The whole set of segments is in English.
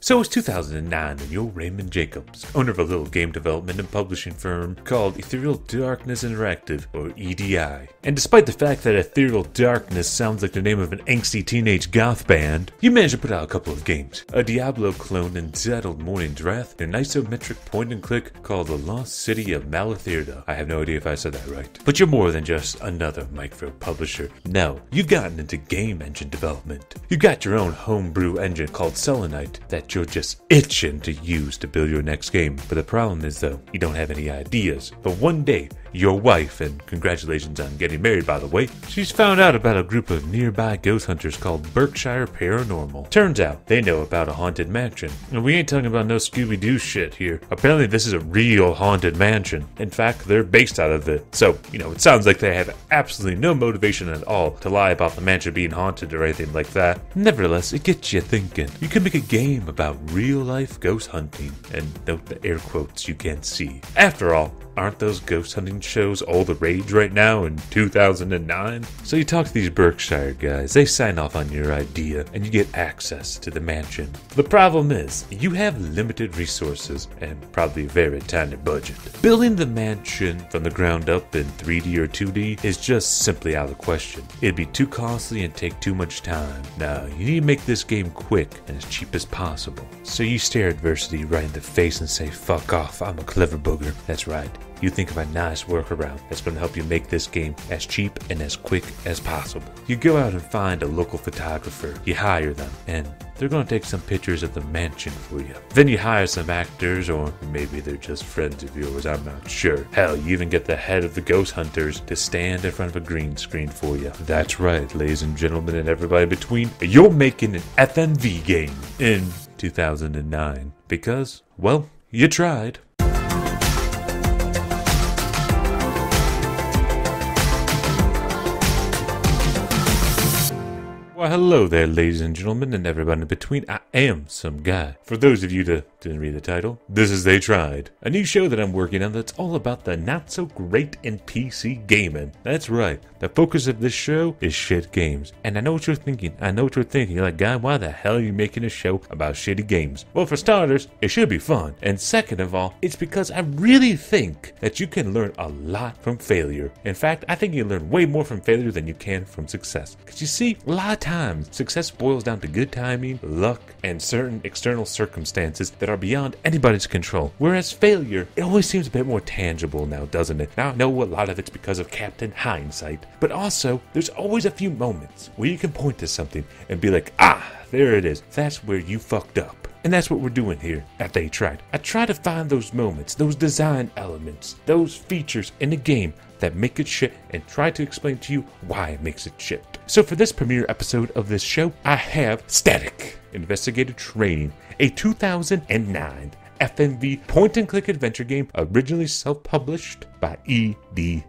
So it's 2009 and you're Raymond Jacobs, owner of a little game development and publishing firm called Ethereal Darkness Interactive, or EDI. And despite the fact that Ethereal Darkness sounds like the name of an angsty teenage goth band, you managed to put out a couple of games. A Diablo clone entitled Morning's Wrath, and an isometric point and click called The Lost City of Malathedra. I have no idea if I said that right. But you're more than just another micro publisher. No, you've gotten into game engine development. You've got your own homebrew engine called Selenite that you're just itching to use to build your next game. But the problem is, though, you don't have any ideas. But one day, your wife, and congratulations on getting married, by the way, she's found out about a group of nearby ghost hunters called Berkshire Paranormal. Turns out they know about a haunted mansion. And we ain't talking about no Scooby Doo shit here. Apparently, this is a real haunted mansion. In fact, they're based out of it. So, you know, it sounds like they have absolutely no motivation at all to lie about the mansion being haunted or anything like that. Nevertheless, it gets you thinking. You can make a game about real life ghost hunting, and note the air quotes you can't see. After all, aren't those ghost hunting shows all the rage right now in 2009? So you talk to these Berkshire guys, they sign off on your idea, and you get access to the mansion. The problem is, you have limited resources and probably a very tiny budget. Building the mansion from the ground up in 3D or 2D is just simply out of the question. It'd be too costly and take too much time. Now, you need to make this game quick and as cheap as possible. So you stare adversity right in the face and say, fuck off, I'm a clever booger. That's right. You think of a nice workaround that's going to help you make this game as cheap and as quick as possible. You go out and find a local photographer, you hire them, and they're going to take some pictures of the mansion for you. Then you hire some actors, or maybe they're just friends of yours, I'm not sure. Hell, you even get the head of the ghost hunters to stand in front of a green screen for you. That's right, ladies and gentlemen, and everybody between. You're making an FMV game in 2009 because, well, you tried. Well, hello there, ladies and gentlemen, and everyone in between. I am some guy. For those of you that didn't read the title, this is They Tried, a new show that I'm working on that's all about the not so great in PC gaming. That's right, the focus of this show is shit games. And I know what you're thinking. I know what you're thinking. You're like, guy, why the hell are you making a show about shitty games? Well, for starters, it should be fun. And second of all, it's because I really think that you can learn a lot from failure. In fact, I think you learn way more from failure than you can from success. Because you see, a lot of times, success boils down to good timing, luck, and certain external circumstances that are beyond anybody's control. Whereas failure, it always seems a bit more tangible now, doesn't it? Now, I know a lot of it's because of Captain Hindsight, but also, there's always a few moments where you can point to something and be like, ah, there it is. That's where you fucked up. And that's what we're doing here at They Tried. I try to find those moments, those design elements, those features in the game that make it shit and try to explain to you why it makes it shit. So for this premiere episode of this show, I have Static Investigative Training, a 2009 FMV point and click adventure game originally self published by EDI.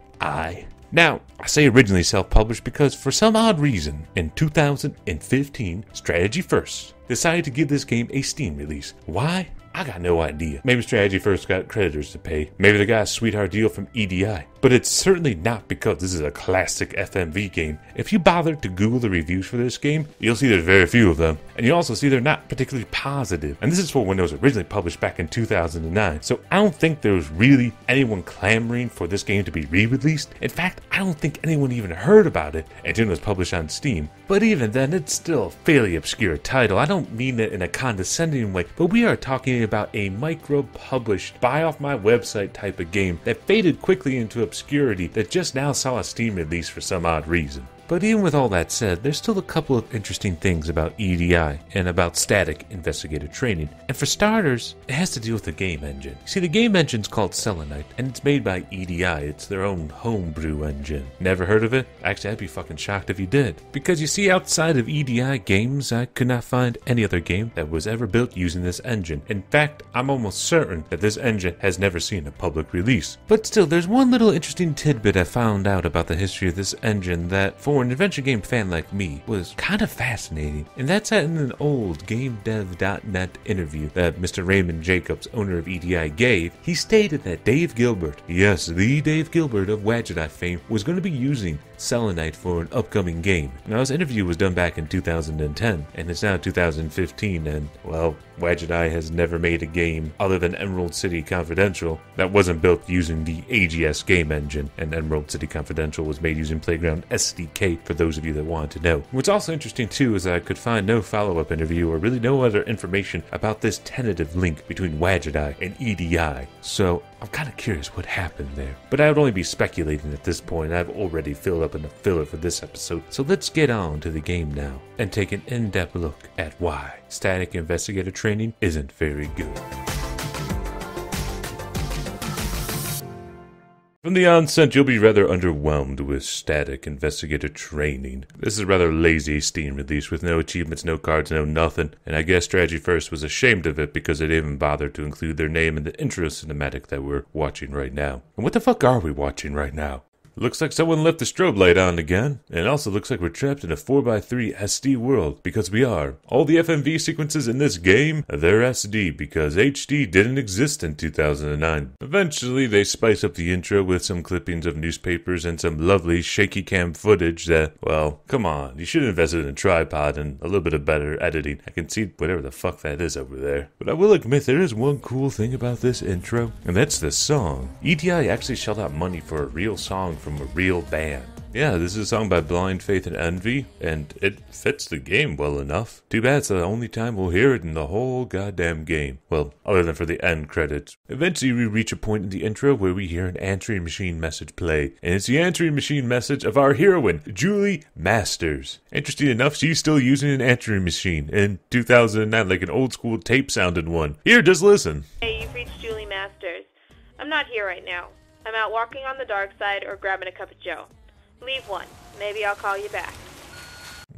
Now, I say originally self published because for some odd reason, in 2015, Strategy First decided to give this game a Steam release. Why? I got no idea. Maybe Strategy First got creditors to pay. Maybe they got a sweetheart deal from EDI. But it's certainly not because this is a classic FMV game. If you bother to Google the reviews for this game, you'll see there's very few of them. And you also see they're not particularly positive. And this is for when it was originally published back in 2009. So I don't think there was really anyone clamoring for this game to be re released. In fact, I don't think anyone even heard about it until it was published on Steam. But even then, it's still a fairly obscure title. I don't mean it in a condescending way, but we are talking about a micro published, buy off my website type of game that faded quickly into obscurity that just now saw a Steam release for some odd reason. But even with all that said, there's still a couple of interesting things about EDI and about static investigative training. And for starters, it has to do with the game engine. See, the game engine's called Selenite, and it's made by EDI. It's their own homebrew engine. Never heard of it? Actually, I'd be fucking shocked if you did. Because you see, outside of EDI games, I could not find any other game that was ever built using this engine. In fact, I'm almost certain that this engine has never seen a public release. But still, there's one little interesting tidbit I found out about the history of this engine that, for an adventure game fan like me, was kind of fascinating. And that's in an old GameDev.net interview that Mr. Raymond Jacobs, owner of EDI, gave. He stated that Dave Gilbert, yes, the Dave Gilbert of Wadjet Eye fame, was going to be using selenite for an upcoming game. Now, this interview was done back in 2010, and it's now 2015, and, well, Eye has never made a game other than Emerald City Confidential that wasn't built using the AGS game engine, and Emerald City Confidential was made using Playground SDK for those of you that want to know. What's also interesting too is I could find no follow up interview or really no other information about this tentative link between Eye and EDI, so I'm kind of curious what happened there. But I would only be speculating at this point, I've already filled up enough filler for this episode, so let's get on to the game now and take an in depth look at why static investigator training isn't very good. From the onset, you'll be rather underwhelmed with static investigator training. This is a rather lazy Steam release with no achievements, no cards, no nothing, and I guess Strategy First was ashamed of it because they didn't even bother to include their name in the intro cinematic that we're watching right now. And what the fuck are we watching right now? Looks like someone left the strobe light on again. And also looks like we're trapped in a 4x3 SD world, because we are. All the FMV sequences in this game, they're SD, because HD didn't exist in 2009. Eventually, they spice up the intro with some clippings of newspapers and some lovely shaky cam footage that, well, come on, you should have invested in a tripod and a little bit of better editing. I can see whatever the fuck that is over there. But I will admit, there is one cool thing about this intro, and that's the song. EDI actually shelled out money for a real song from a real band. Yeah, this is a song by Blind Faith and Envy, and it fits the game well enough. Too bad it's the only time we'll hear it in the whole goddamn game. Well, other than for the end credits. Eventually, we reach a point in the intro where we hear an answering machine message play, and it's the answering machine message of our heroine, Julie Masters. Interesting enough, she's still using an answering machine in 2009, like an old school tape sounded one. Here, just listen. Hey, you've reached Julie Masters. I'm not here right now. I'm out walking on the dark side or grabbing a cup of joe. Leave one. Maybe I'll call you back.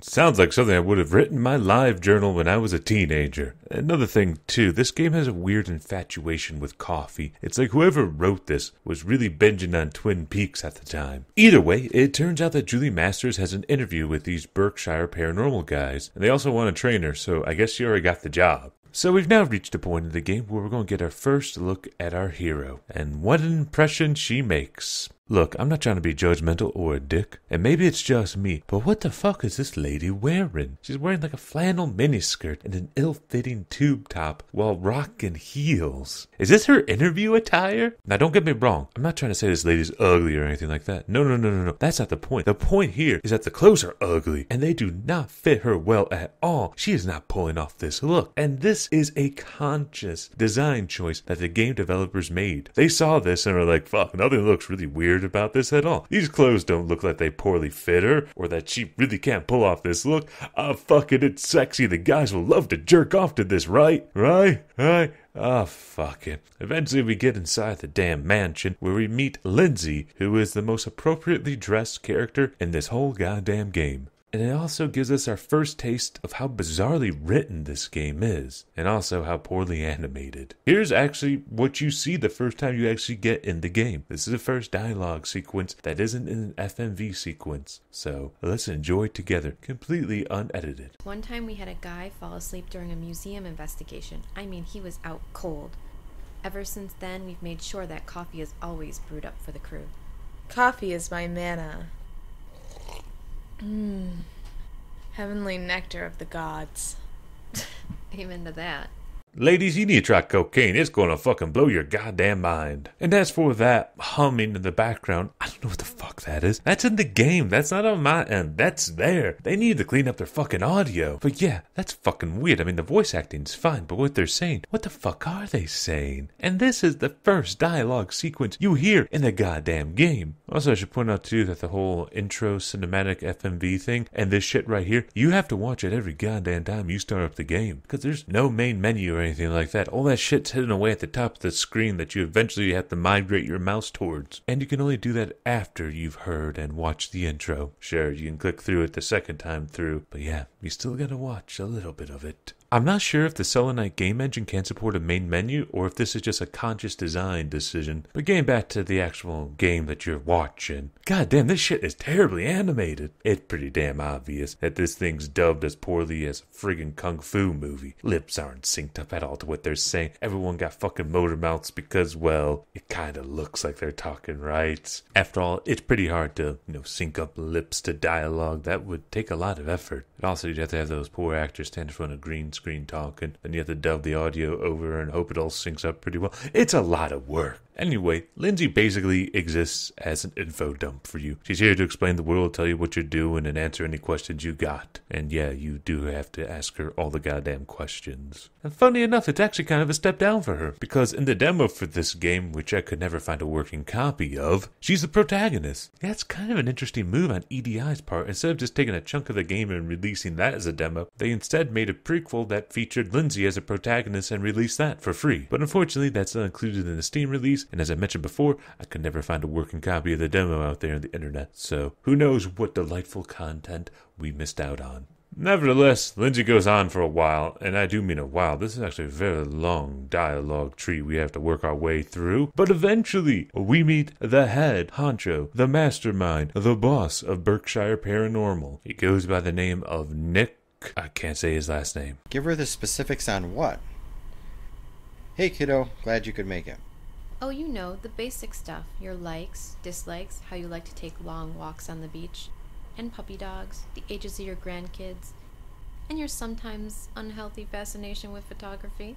Sounds like something I would have written in my live journal when I was a teenager. Another thing, too, this game has a weird infatuation with coffee. It's like whoever wrote this was really binging on Twin Peaks at the time. Either way, it turns out that Julie Masters has an interview with these Berkshire paranormal guys, and they also want a trainer, so I guess she already got the job. So we've now reached a point in the game where we're going to get our first look at our hero, and what an impression she makes. Look, I'm not trying to be judgmental or a dick, and maybe it's just me, but what the fuck is this lady wearing? She's wearing like a flannel miniskirt and an ill-fitting tube top while rocking heels. Is this her interview attire? Now don't get me wrong, I'm not trying to say this lady's ugly or anything like that. No, no, no, no, no. That's not the point. The point here is that the clothes are ugly and they do not fit her well at all. She is not pulling off this look. And this is a conscious design choice that the game developers made. They saw this and were like, fuck, nothing looks really weird about this at all. These clothes don't look like they poorly fit her, or that she really can't pull off this look. Ah, fuck it, it's sexy. The guys will love to jerk off to this, right? Right? Right? Ah, oh, fuck it. Eventually, we get inside the damn mansion where we meet Lindsay, who is the most appropriately dressed character in this whole goddamn game. And it also gives us our first taste of how bizarrely written this game is, and also how poorly animated. Here's actually what you see the first time you actually get in the game. This is the first dialogue sequence that isn't in an FMV sequence. So let's enjoy it together, completely unedited. One time we had a guy fall asleep during a museum investigation. I mean, he was out cold. Ever since then, we've made sure that coffee is always brewed up for the crew. Coffee is my manna. Mmm. Heavenly nectar of the gods. Amen to that. Ladies, you need to try cocaine. It's gonna fucking blow your goddamn mind. And as for that humming in the background, I don't know what the fuck that is. That's in the game. That's not on my end. That's there. They need to clean up their fucking audio. But yeah, that's fucking weird. I mean, the voice acting's fine, but what they're saying, what the fuck are they saying? And this is the first dialogue sequence you hear in the goddamn game. Also, I should point out too that the whole intro cinematic FMV thing and this shit right here, you have to watch it every goddamn time you start up the game because there's no main menu or anything like that. All that shit's hidden away at the top of the screen that you eventually have to migrate your mouse towards. And you can only do that after you've heard and watched the intro. Sure, you can click through it the second time through, but yeah, you still gotta watch a little bit of it. I'm not sure if the Selenite game engine can support a main menu or if this is just a conscious design decision. But getting back to the actual game that you're watching, god damn, this shit is terribly animated. It's pretty damn obvious that this thing's dubbed as poorly as a friggin' kung fu movie. Lips aren't synced up at all to what they're saying. Everyone got fucking motor mouths because, well, it kinda looks like they're talking right. After all, it's pretty hard to, you know, sync up lips to dialogue. That would take a lot of effort. And also, you'd have to have those poor actors stand in front of green screen talking. and you have to dub the audio over and hope it all syncs up pretty well. It's a lot of work. Anyway, Lindsay basically exists as an info dump for you. She's here to explain the world, tell you what you're doing, and answer any questions you got. And yeah, you do have to ask her all the goddamn questions. And funny enough, it's actually kind of a step down for her, because in the demo for this game, which I could never find a working copy of, she's the protagonist. That's kind of an interesting move on EDI's part. Instead of just taking a chunk of the game and releasing that as a demo, they instead made a prequel that featured Lindsay as a protagonist and released that for free. But unfortunately, that's not included in the Steam release, and as I mentioned before, I could never find a working copy of the demo out there on the internet, so who knows what delightful content we missed out on. Nevertheless, Lindsay goes on for a while, and I do mean a while. This is actually a very long dialogue tree we have to work our way through. But eventually, we meet the head honcho, the mastermind, the boss of Berkshire Paranormal. He goes by the name of Nick. I can't say his last name. Give her the specifics on what? Hey, kiddo. Glad you could make it. Oh, you know, the basic stuff your likes, dislikes, how you like to take long walks on the beach, and puppy dogs, the ages of your grandkids, and your sometimes unhealthy fascination with photography.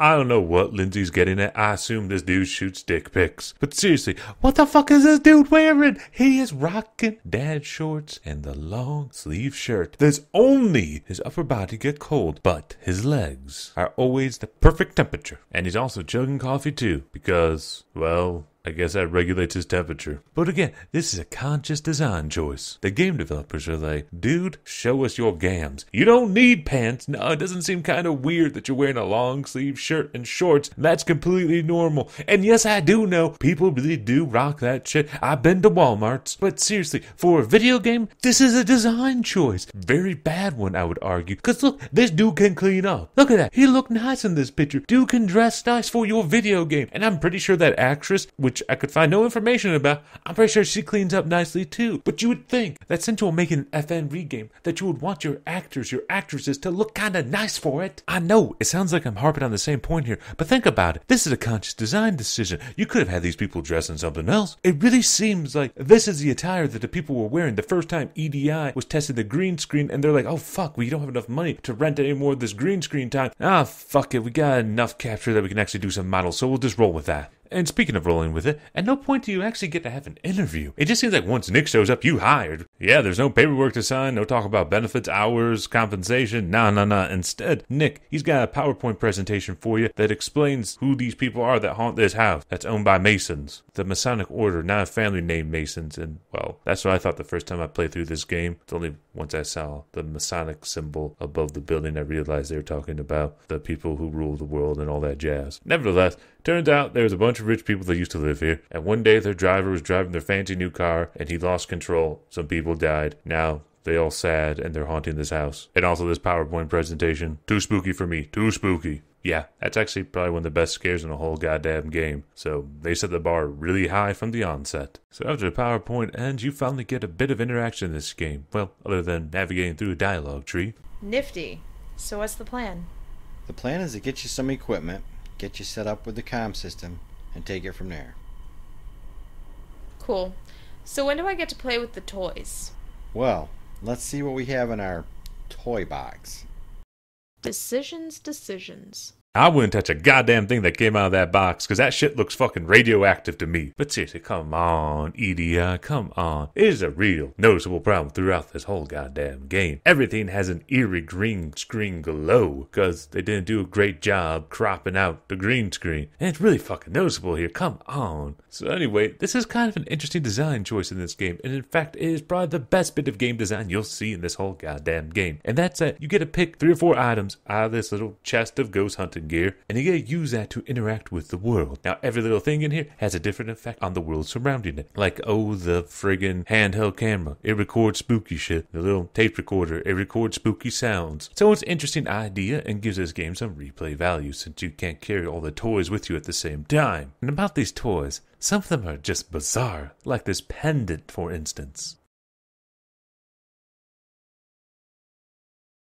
I don't know what Lindsay's getting at. I assume this dude shoots dick pics. But seriously, what the fuck is this dude wearing? He is rocking dad shorts and the long sleeve shirt. There's only his upper body get cold, but his legs are always the perfect temperature. And he's also chugging coffee too, because, well, I guess that regulates his temperature. But again, this is a conscious design choice. The game developers are like, dude, show us your gams. You don't need pants. No, it doesn't seem kind of weird that you're wearing a long sleeve shirt and shorts. That's completely normal. And yes, I do know people really do rock that shit. I've been to Walmart's. But seriously, for a video game, this is a design choice. Very bad one, I would argue. Because look, this dude can clean up. Look at that. He looked nice in this picture. Dude can dress nice for your video game. And I'm pretty sure that actress, which I could find no information about, I'm pretty sure she cleans up nicely too. But you would think that since you're making an FMV game, that you would want your actors, your actresses to look kinda nice for it. I know, it sounds like I'm harping on the same point here, but think about it. This is a conscious design decision. You could have had these people dress in something else. It really seems like this is the attire that the people were wearing the first time EDI was testing the green screen, and they're like, oh fuck, we don't have enough money to rent any more of this green screen time. Ah, fuck it, we got enough capture that we can actually do some models, so we'll just roll with that. And speaking of rolling with it, at no point do you actually get to have an interview. It just seems like once Nick shows up, you hired. Yeah, there's no paperwork to sign, no talk about benefits, hours, compensation. Nah, nah, nah. Instead, Nick, he's got a PowerPoint presentation for you that explains who these people are that haunt this house that's owned by Masons. The Masonic Order, not a family named Masons. And, well, that's what I thought the first time I played through this game. It's only once I saw the Masonic symbol above the building I realized they were talking about the people who rule the world and all that jazz. Nevertheless, Turns out there was a bunch of rich people that used to live here, and one day their driver was driving their fancy new car and he lost control. Some people died. Now they all sad and they're haunting this house. And also this PowerPoint presentation. Too spooky for me. Too spooky. Yeah, that's actually probably one of the best scares in the whole goddamn game. So they set the bar really high from the onset. So after the PowerPoint ends, you finally get a bit of interaction in this game. Well, other than navigating through a dialogue tree. Nifty. So what's the plan? The plan is to get you some equipment, get you set up with the comm system, and take it from there. Cool. So when do I get to play with the toys? Well, let's see what we have in our toy box. Decisions, decisions. I wouldn't touch a goddamn thing that came out of that box, because that shit looks fucking radioactive to me. But seriously, come on, EDI, come on. It is a real noticeable problem throughout this whole goddamn game. Everything has an eerie green screen glow, because they didn't do a great job cropping out the green screen. And it's really fucking noticeable here, come on. So anyway, this is kind of an interesting design choice in this game, and in fact, it is probably the best bit of game design you'll see in this whole goddamn game. And that's that you get to pick three or four items out of this little chest of ghost hunting gear, and you get to use that to interact with the world. Now, every little thing in here has a different effect on the world surrounding it. Like, oh, the friggin' handheld camera, it records spooky shit. The little tape recorder, it records spooky sounds. So it's an interesting idea and gives this game some replay value since you can't carry all the toys with you at the same time. And about these toys, some of them are just bizarre, like this pendant, for instance.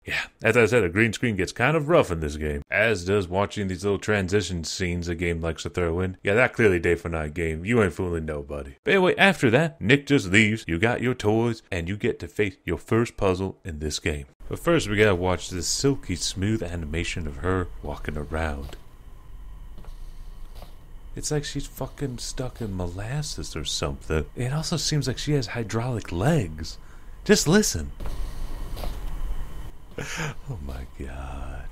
Yeah, as I said, a green screen gets kind of rough in this game, as does watching these little transition scenes a game likes to throw in. Yeah, that clearly day for night game. You ain't fooling nobody. But anyway, after that, Nick just leaves, you got your toys, and you get to face your first puzzle in this game. But first, we gotta watch this silky smooth animation of her walking around. It's like she's fucking stuck in molasses or something. It also seems like she has hydraulic legs. Just listen. oh my god.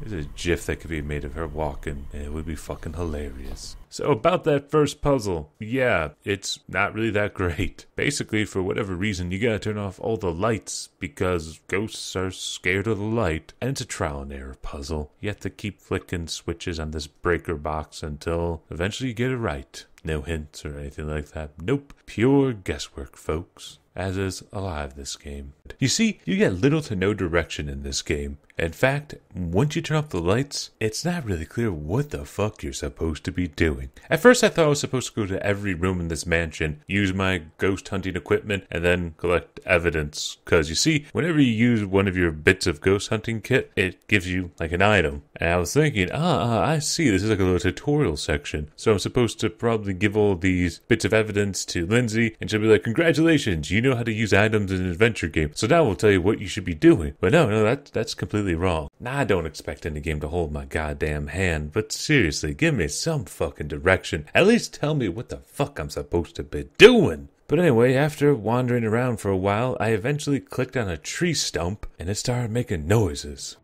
There's a gif that could be made of her walking, and it would be fucking hilarious. So, about that first puzzle, yeah, it's not really that great. Basically, for whatever reason, you gotta turn off all the lights because ghosts are scared of the light, and it's a trial and error puzzle. You have to keep flicking switches on this breaker box until eventually you get it right. No hints or anything like that. Nope. Pure guesswork, folks as is alive this game. You see, you get little to no direction in this game. In fact, once you turn off the lights, it's not really clear what the fuck you're supposed to be doing. At first, I thought I was supposed to go to every room in this mansion, use my ghost hunting equipment, and then collect evidence. Because you see, whenever you use one of your bits of ghost hunting kit, it gives you like an item. And I was thinking, ah, ah, I see, this is like a little tutorial section. So I'm supposed to probably give all these bits of evidence to Lindsay, and she'll be like, congratulations, you know how to use items in an adventure game. So now we'll tell you what you should be doing. But no, no, that, that's completely wrong. I don't expect any game to hold my goddamn hand, but seriously, give me some fucking direction. At least tell me what the fuck I'm supposed to be doing. But anyway, after wandering around for a while, I eventually clicked on a tree stump and it started making noises.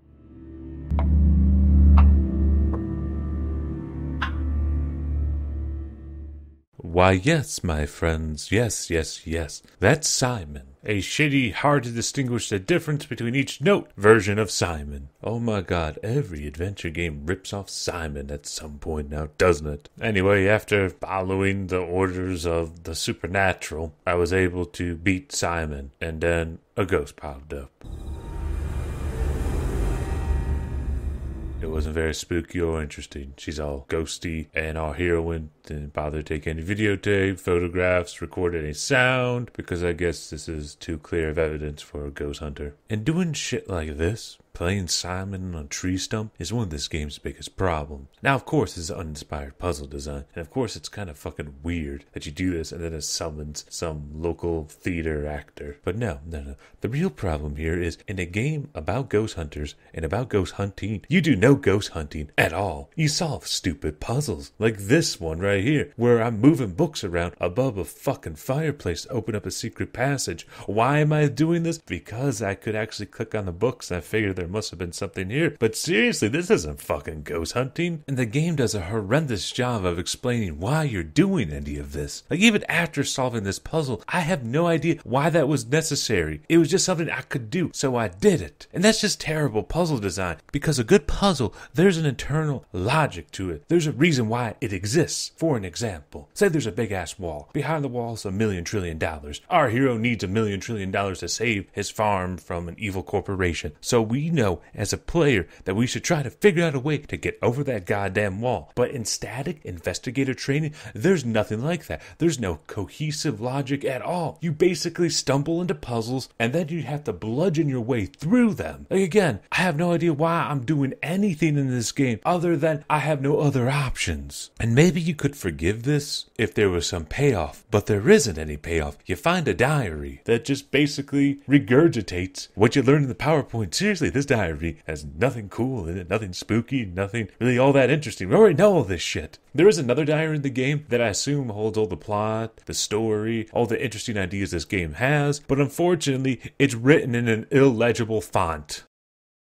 Why, yes, my friends, yes, yes, yes. That's Simon. A shitty, hard to distinguish the difference between each note version of Simon. Oh my god, every adventure game rips off Simon at some point now, doesn't it? Anyway, after following the orders of the supernatural, I was able to beat Simon, and then a ghost popped up. It wasn't very spooky or interesting. She's all ghosty, and our heroine didn't bother to take any videotape, photographs, record any sound, because I guess this is too clear of evidence for a ghost hunter. And doing shit like this Playing Simon on a tree stump is one of this game's biggest problems. Now, of course, it's an uninspired puzzle design, and of course, it's kind of fucking weird that you do this and then it summons some local theater actor. But no, no, no. The real problem here is in a game about ghost hunters and about ghost hunting, you do no ghost hunting at all. You solve stupid puzzles, like this one right here, where I'm moving books around above a fucking fireplace to open up a secret passage. Why am I doing this? Because I could actually click on the books and I figured there must have been something here. But seriously, this isn't fucking ghost hunting. And the game does a horrendous job of explaining why you're doing any of this. Like, even after solving this puzzle, I have no idea why that was necessary. It was just something I could do, so I did it. And that's just terrible puzzle design. Because a good puzzle, there's an internal logic to it. There's a reason why it exists. For an example, say there's a big ass wall. Behind the wall is a million trillion dollars. Our hero needs a million trillion dollars to save his farm from an evil corporation. So we know as a player that we should try to figure out a way to get over that goddamn wall. But in static investigator training, there's nothing like that. There's no cohesive logic at all. You basically stumble into puzzles and then you have to bludgeon your way through them. Like again, I have no idea why I'm doing anything in this game other than I have no other options. And maybe you could forgive this if there was some payoff, but there isn't any payoff. You find a diary that just basically regurgitates what you learned in the PowerPoint. Seriously, this diary has nothing cool in it, nothing spooky, nothing really all that interesting. We already know all this shit. There is another diary in the game that I assume holds all the plot, the story, all the interesting ideas this game has, but unfortunately, it's written in an illegible font.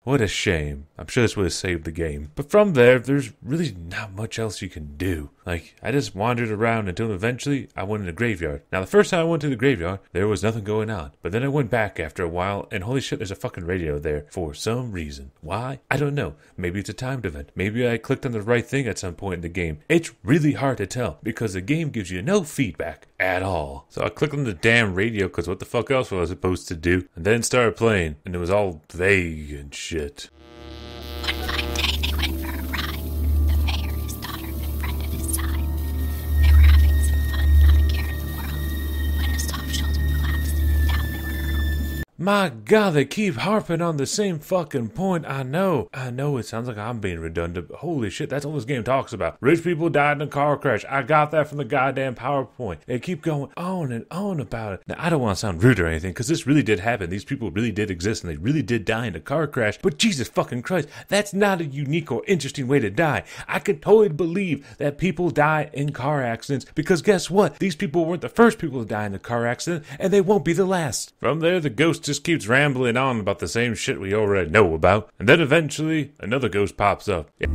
What a shame. I'm sure this would have saved the game. But from there, there's really not much else you can do. Like, I just wandered around until eventually I went in the graveyard. Now, the first time I went to the graveyard, there was nothing going on. But then I went back after a while, and holy shit, there's a fucking radio there for some reason. Why? I don't know. Maybe it's a timed event. Maybe I clicked on the right thing at some point in the game. It's really hard to tell because the game gives you no feedback at all. So I clicked on the damn radio because what the fuck else was I supposed to do? And then started playing, and it was all vague and shit. My God, they keep harping on the same fucking point. I know. I know it sounds like I'm being redundant, holy shit, that's all this game talks about. Rich people died in a car crash. I got that from the goddamn PowerPoint. They keep going on and on about it. Now, I don't want to sound rude or anything, because this really did happen. These people really did exist, and they really did die in a car crash. But Jesus fucking Christ, that's not a unique or interesting way to die. I could totally believe that people die in car accidents, because guess what? These people weren't the first people to die in a car accident, and they won't be the last. From there, the ghost just keeps rambling on about the same shit we already know about, and then eventually another ghost pops up. Yeah,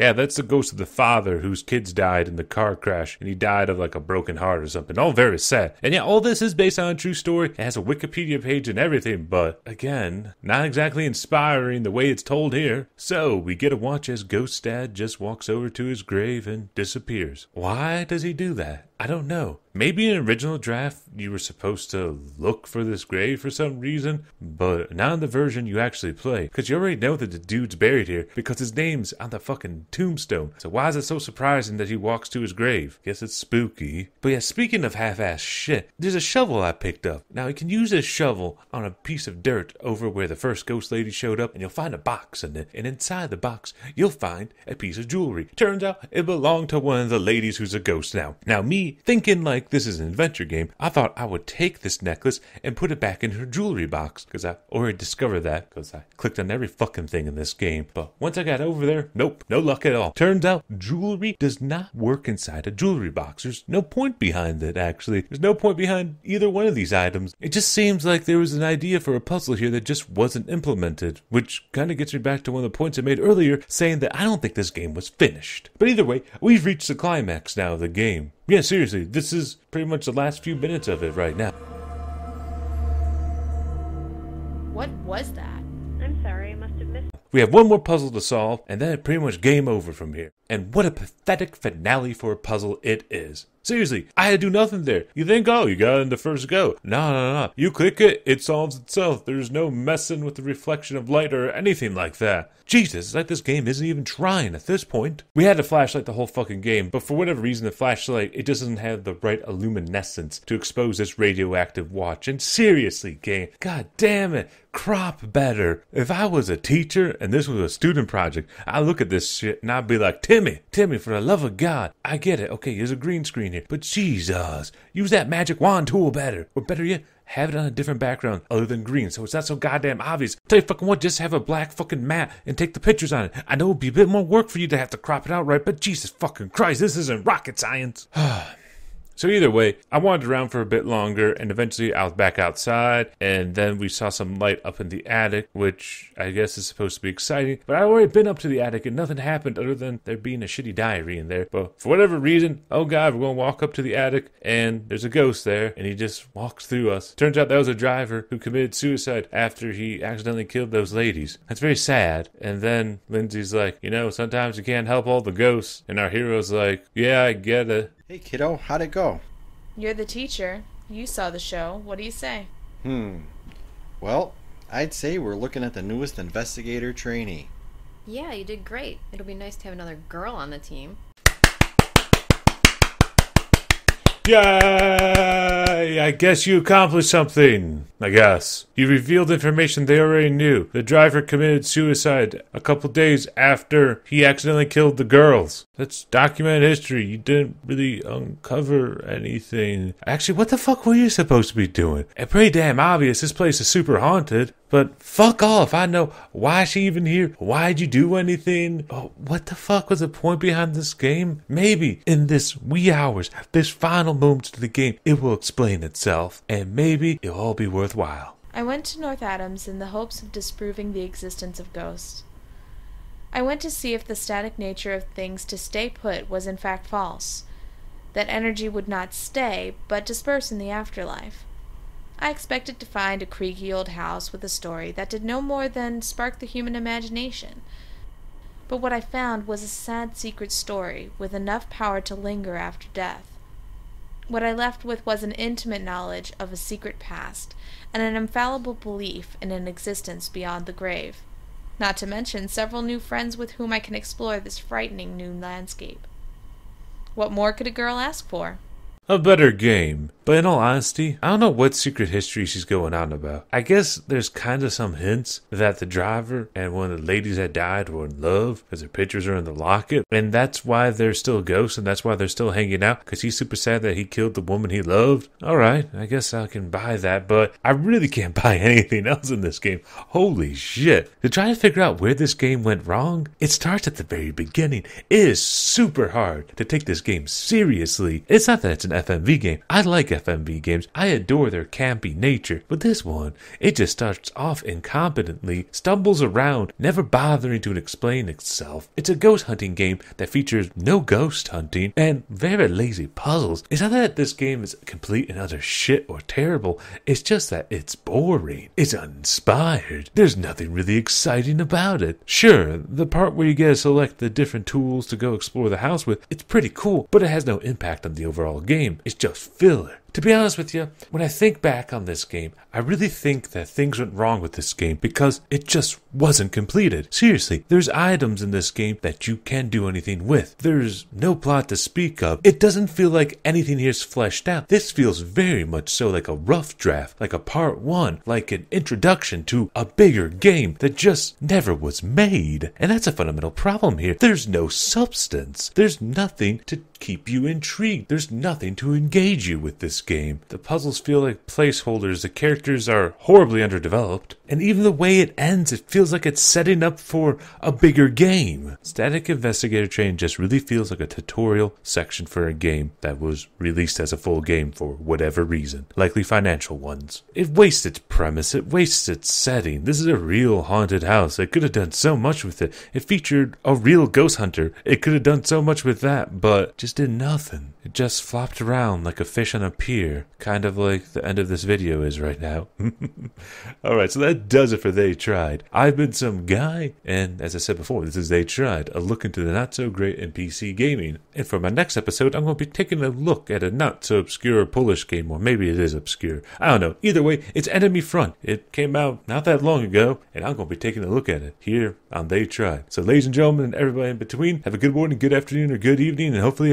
that's the ghost of the father whose kids died in the car crash, and he died of like a broken heart or something. All very sad. And yeah, all this is based on a true story. It has a Wikipedia page and everything, but again, not exactly inspiring the way it's told here. So we get to watch as Ghost Dad just walks over to his grave and disappears. Why does he do that? I don't know. Maybe in the original draft you were supposed to look for this grave for some reason, but not in the version you actually play, because you already know that the dude's buried here because his name's on the fucking tombstone. So why is it so surprising that he walks to his grave? Guess it's spooky. But yeah, speaking of half-ass shit, there's a shovel I picked up. Now you can use this shovel on a piece of dirt over where the first ghost lady showed up, and you'll find a box in it. And inside the box, you'll find a piece of jewelry. Turns out it belonged to one of the ladies who's a ghost now. Now me thinking like this is an adventure game, I thought I would take this necklace and put it back in her jewelry box because I already discovered that because I clicked on every fucking thing in this game. But once I got over there, nope, no luck at all. Turns out jewelry does not work inside a jewelry box. There's no point behind it, actually. There's no point behind either one of these items. It just seems like there was an idea for a puzzle here that just wasn't implemented, which kind of gets me back to one of the points I made earlier saying that I don't think this game was finished. But either way, we've reached the climax now of the game. Yeah, seriously, this is pretty much the last few minutes of it right now. What was that? I'm sorry, I must have missed. We have one more puzzle to solve, and then it's pretty much game over from here. And what a pathetic finale for a puzzle it is. Seriously, I had to do nothing there. You think, oh, you got in the first go. No, no, no. You click it, it solves itself. There's no messing with the reflection of light or anything like that. Jesus, it's like this game isn't even trying at this point. We had a flashlight the whole fucking game, but for whatever reason, the flashlight, it doesn't have the right illuminescence to expose this radioactive watch. And seriously, game, god damn it, crop better. If I was a teacher and this was a student project, I'd look at this shit and I'd be like, Timmy, Timmy, for the love of God, I get it. Okay, there's a green screen here, but Jesus, use that magic wand tool better. Or better yet, have it on a different background other than green, so it's not so goddamn obvious. Tell you fucking what, just have a black fucking mat and take the pictures on it. I know it'd be a bit more work for you to have to crop it out right, but Jesus fucking Christ, this isn't rocket science. Ah, So either way, I wandered around for a bit longer, and eventually I was back outside, and then we saw some light up in the attic, which I guess is supposed to be exciting. But I'd already been up to the attic, and nothing happened other than there being a shitty diary in there. But for whatever reason, oh god, we're gonna walk up to the attic, and there's a ghost there, and he just walks through us. Turns out that was a driver who committed suicide after he accidentally killed those ladies. That's very sad. And then Lindsay's like, you know, sometimes you can't help all the ghosts, and our hero's like, yeah, I get it. Hey, kiddo, how'd it go? You're the teacher. You saw the show. What do you say? Hmm. Well, I'd say we're looking at the newest investigator trainee. Yeah, you did great. It'll be nice to have another girl on the team. Yay! I guess you accomplished something. I guess. You revealed information they already knew. The driver committed suicide a couple days after he accidentally killed the girls. That's documented history. You didn't really uncover anything. Actually, what the fuck were you supposed to be doing? It's pretty damn obvious this place is super haunted. But fuck off. I know why she even here? Why'd you do anything? Oh, what the fuck was the point behind this game? Maybe in this wee hours, this final moments of the game, it will explain itself. And maybe it'll all be worthwhile. I went to North Adams in the hopes of disproving the existence of ghosts. I went to see if the static nature of things to stay put was in fact false, that energy would not stay, but disperse in the afterlife. I expected to find a creaky old house with a story that did no more than spark the human imagination. But what I found was a sad secret story with enough power to linger after death. What I left with was an intimate knowledge of a secret past and an infallible belief in an existence beyond the grave, not to mention several new friends with whom I can explore this frightening new landscape. What more could a girl ask for? A better game. But in all honesty, I don't know what secret history she's going on about. I guess there's kind of some hints that the driver and one of the ladies that died were in love because their pictures are in the locket. And that's why they're still ghosts and that's why they're still hanging out because he's super sad that he killed the woman he loved. Alright, I guess I can buy that, but I really can't buy anything else in this game. Holy shit. To try to figure out where this game went wrong, it starts at the very beginning. It is super hard to take this game seriously. It's not that it's an FMV game. I like FMV games. I adore their campy nature. But this one, it just starts off incompetently, stumbles around, never bothering to explain itself. It's a ghost hunting game that features no ghost hunting and very lazy puzzles. It's not that this game is complete and utter shit or terrible. It's just that it's boring. It's uninspired. There's nothing really exciting about it. Sure, the part where you get to select the different tools to go explore the house with, it's pretty cool, but it has no impact on the overall game. It's just filler. To be honest with you, when I think back on this game, I really think that things went wrong with this game because it just wasn't completed. Seriously, there's items in this game that you can't do anything with. There's no plot to speak of. It doesn't feel like anything here's fleshed out. This feels very much so like a rough draft, like a part one, like an introduction to a bigger game that just never was made. And that's a fundamental problem here. There's no substance. There's nothing to keep you intrigued. There's nothing to engage you with this game. The puzzles feel like placeholders, the characters are horribly underdeveloped, and even the way it ends, it feels like it's setting up for a bigger game. Static Investigator Train just really feels like a tutorial section for a game that was released as a full game for whatever reason, likely financial ones. It wastes its premise, it wastes its setting. This is a real haunted house. It could have done so much with it. It featured a real ghost hunter. It could have done so much with that, but just did nothing. It just flopped around like a fish on a pier, kind of like the end of this video is right now. Alright, so that does it for They Tried. I've been some guy, and as I said before, this is They Tried, a look into the not so great in PC gaming. And for my next episode, I'm going to be taking a look at a not so obscure Polish game, or maybe it is obscure. I don't know. Either way, it's Enemy Front. It came out not that long ago, and I'm going to be taking a look at it here on They Tried. So, ladies and gentlemen, and everybody in between, have a good morning, good afternoon, or good evening, and hopefully